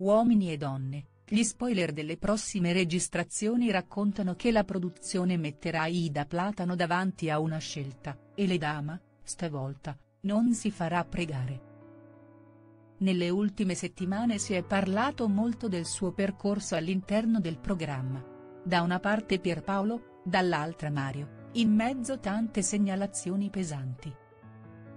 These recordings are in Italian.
Uomini e donne, gli spoiler delle prossime registrazioni raccontano che la produzione metterà Ida Platano davanti a una scelta, e le dama, stavolta, non si farà pregare. Nelle ultime settimane si è parlato molto del suo percorso all'interno del programma. Da una parte Pierpaolo, dall'altra Mario, in mezzo tante segnalazioni pesanti.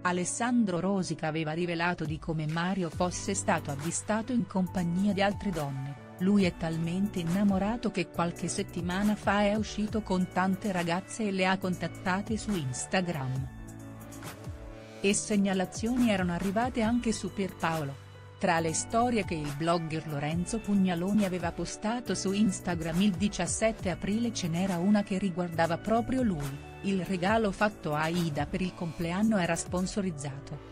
Alessandro Rosica aveva rivelato di come Mario fosse stato avvistato in compagnia di altre donne, lui è talmente innamorato che qualche settimana fa è uscito con tante ragazze e le ha contattate su Instagram. E segnalazioni erano arrivate anche su Pierpaolo. Tra le storie che il blogger Lorenzo Pugnaloni aveva postato su Instagram il 17 aprile ce n'era una che riguardava proprio lui il regalo fatto a Aida per il compleanno era sponsorizzato.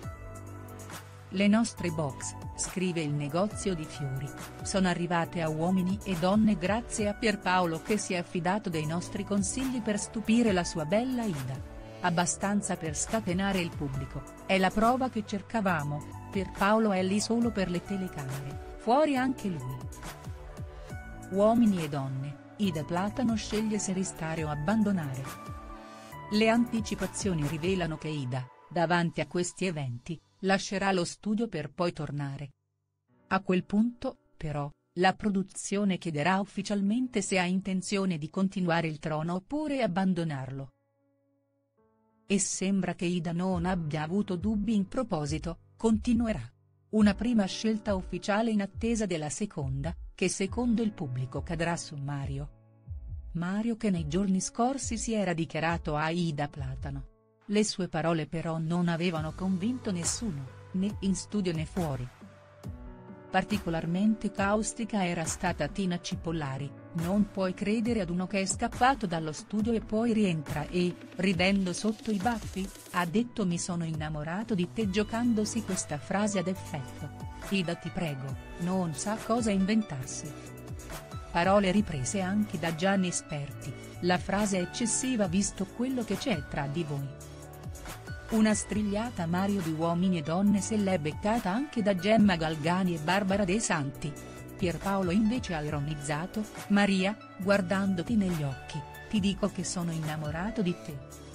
Le nostre box, scrive il negozio di fiori, sono arrivate a uomini e donne grazie a Pierpaolo che si è affidato dei nostri consigli per stupire la sua bella Ida. Abbastanza per scatenare il pubblico, è la prova che cercavamo, Pierpaolo è lì solo per le telecamere, fuori anche lui. Uomini e donne, Ida Platano sceglie se restare o abbandonare. Le anticipazioni rivelano che Ida, davanti a questi eventi, lascerà lo studio per poi tornare. A quel punto, però, la produzione chiederà ufficialmente se ha intenzione di continuare il trono oppure abbandonarlo. E sembra che Ida non abbia avuto dubbi in proposito, continuerà. Una prima scelta ufficiale in attesa della seconda, che secondo il pubblico cadrà su Mario. Mario che nei giorni scorsi si era dichiarato a Ida Platano. Le sue parole però non avevano convinto nessuno, né in studio né fuori. Particolarmente caustica era stata Tina Cipollari, non puoi credere ad uno che è scappato dallo studio e poi rientra e, ridendo sotto i baffi, ha detto mi sono innamorato di te giocandosi questa frase ad effetto. Ida ti prego, non sa cosa inventarsi. Parole riprese anche da Gianni Sperti, la frase è eccessiva visto quello che c'è tra di voi. Una strigliata Mario di Uomini e Donne se l'è beccata anche da Gemma Galgani e Barbara De Santi. Pierpaolo invece ha ironizzato, Maria, guardandoti negli occhi, ti dico che sono innamorato di te.